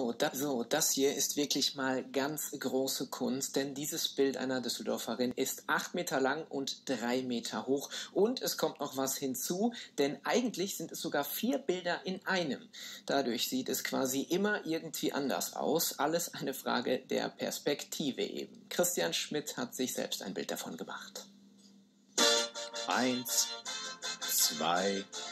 So das, so, das hier ist wirklich mal ganz große Kunst, denn dieses Bild einer Düsseldorferin ist acht Meter lang und drei Meter hoch. Und es kommt noch was hinzu, denn eigentlich sind es sogar vier Bilder in einem. Dadurch sieht es quasi immer irgendwie anders aus. Alles eine Frage der Perspektive eben. Christian Schmidt hat sich selbst ein Bild davon gemacht. Eins, zwei, drei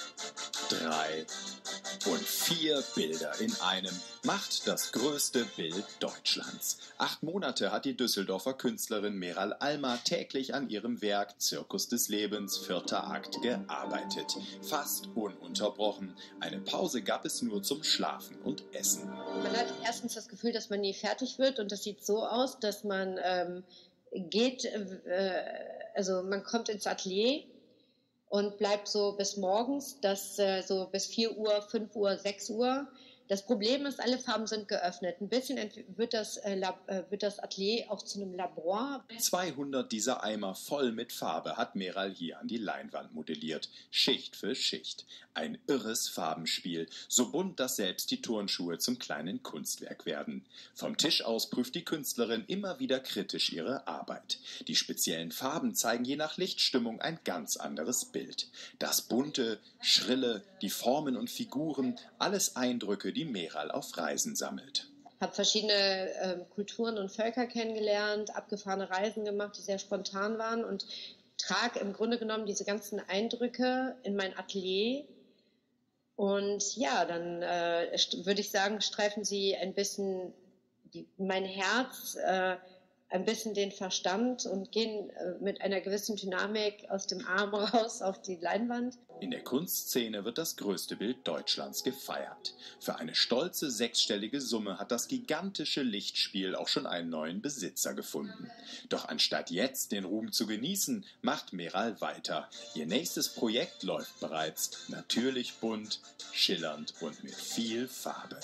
und vier Bilder in einem macht das größte Bild Deutschlands. Acht Monate hat die Düsseldorfer Künstlerin Meral Alma täglich an ihrem Werk Zirkus des Lebens, vierter Akt, gearbeitet. Fast ununterbrochen. Eine Pause gab es nur zum Schlafen und Essen. Man hat erstens das Gefühl, dass man nie fertig wird und das sieht so aus, dass man ähm, geht, äh, also man kommt ins Atelier und bleibt so bis morgens, das äh, so bis 4 Uhr, 5 Uhr, 6 Uhr. Das Problem ist, alle Farben sind geöffnet. Ein bisschen wird das, äh, äh, wird das Atelier auch zu einem Labor. 200 dieser Eimer voll mit Farbe hat Meral hier an die Leinwand modelliert, Schicht für Schicht. Ein irres Farbenspiel, so bunt, dass selbst die Turnschuhe zum kleinen Kunstwerk werden. Vom Tisch aus prüft die Künstlerin immer wieder kritisch ihre Arbeit. Die speziellen Farben zeigen je nach Lichtstimmung ein ganz anderes Bild. Das bunte, schrille, die Formen und Figuren, alles Eindrücke, die Meral auf Reisen sammelt. Habe verschiedene äh, Kulturen und Völker kennengelernt, abgefahrene Reisen gemacht, die sehr spontan waren und trage im Grunde genommen diese ganzen Eindrücke in mein Atelier. Und ja, dann äh, würde ich sagen, streifen sie ein bisschen die, mein Herz, äh, ein bisschen den Verstand und gehen äh, mit einer gewissen Dynamik aus dem Arm raus auf die Leinwand. In der Kunstszene wird das größte Bild Deutschlands gefeiert. Für eine stolze sechsstellige Summe hat das gigantische Lichtspiel auch schon einen neuen Besitzer gefunden. Doch anstatt jetzt den Ruhm zu genießen, macht Meral weiter. Ihr nächstes Projekt läuft bereits. Natürlich bunt, schillernd und mit viel Farbe.